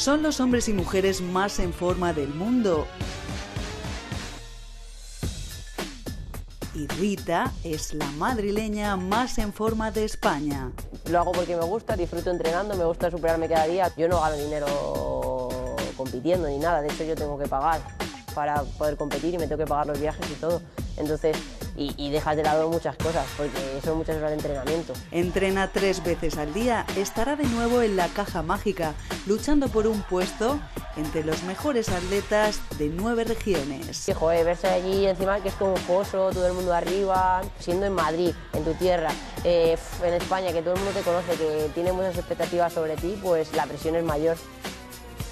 son los hombres y mujeres más en forma del mundo. Y Rita es la madrileña más en forma de España. Lo hago porque me gusta, disfruto entrenando, me gusta superarme cada día. Yo no gano dinero compitiendo ni nada, de hecho yo tengo que pagar para poder competir y me tengo que pagar los viajes y todo. Entonces, y, y dejas de lado muchas cosas, porque son muchas horas de entrenamiento. Entrena tres veces al día, estará de nuevo en la caja mágica, luchando por un puesto entre los mejores atletas de nueve regiones. Que joder, verse allí encima que es como todo el mundo arriba, siendo en Madrid, en tu tierra, eh, en España, que todo el mundo te conoce, que tiene muchas expectativas sobre ti, pues la presión es mayor.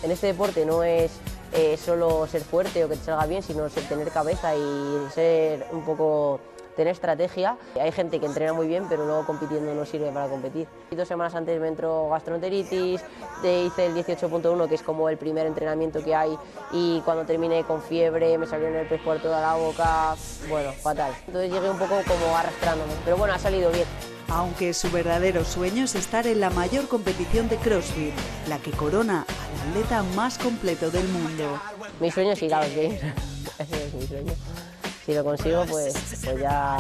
En este deporte no es eh, solo ser fuerte o que te salga bien, sino ser, tener cabeza y ser un poco tener estrategia. Hay gente que entrena muy bien, pero luego compitiendo no sirve para competir. Y dos semanas antes me entró gastroenteritis, te hice el 18.1, que es como el primer entrenamiento que hay, y cuando terminé con fiebre, me salió en el pez por toda la boca, bueno, fatal. Entonces llegué un poco como arrastrándome, pero bueno, ha salido bien. Aunque su verdadero sueño es estar en la mayor competición de CrossFit, la que corona al atleta más completo del mundo. Mi sueño es ir a los Games, ese es mi sueño. Si lo consigo, pues, pues ya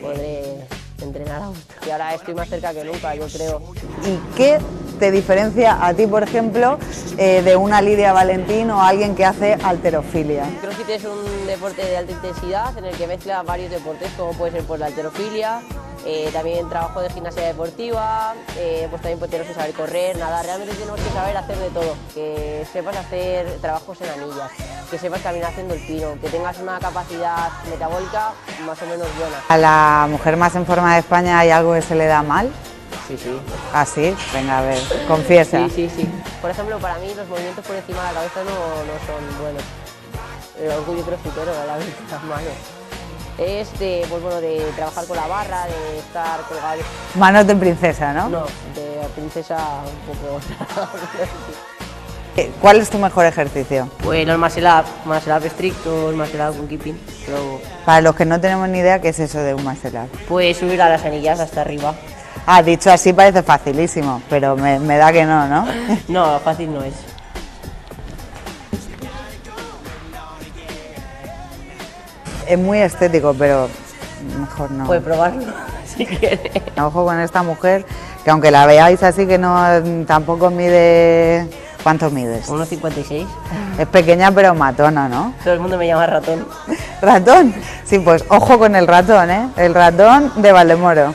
podré entrenar a gusto. Y ahora estoy más cerca que nunca, yo creo. ¿Y qué te diferencia a ti, por ejemplo, eh, de una Lidia Valentín o alguien que hace alterofilia? CrossFit es un deporte de alta intensidad en el que mezcla varios deportes, como puede ser pues, la alterofilia, eh, también trabajo de gimnasia deportiva, eh, pues también pues, tenemos que saber correr, nada, realmente tenemos que saber hacer de todo, que sepas hacer trabajos en anillas, que sepas caminar haciendo el pino, que tengas una capacidad metabólica más o menos buena. ¿A la mujer más en forma de España hay algo que se le da mal? Sí, sí. ¿Ah, sí? Venga, a ver, confiesa. Sí, sí, sí. Por ejemplo, para mí los movimientos por encima de la cabeza no, no son buenos. El orgullo crossfitero, la las manos. Es de, pues bueno, de trabajar con la barra, de estar colgado. Manos de princesa, ¿no? No, de princesa un poco. Eh, ¿Cuál es tu mejor ejercicio? pues los muscle up, muscle up estrictos, muscle up con keeping. Pero Para los que no tenemos ni idea, ¿qué es eso de un muscle up? puedes subir a las anillas hasta arriba. Ah, dicho así parece facilísimo, pero me, me da que no, ¿no? No, fácil no es. Es muy estético, pero mejor no. Puedes probarlo si quieres. Ojo con esta mujer, que aunque la veáis así que no tampoco mide... ¿Cuánto mides? 1,56. Es pequeña pero matona, ¿no? Todo el mundo me llama ratón. ¿Ratón? Sí, pues ojo con el ratón, ¿eh? El ratón de Valdemoro.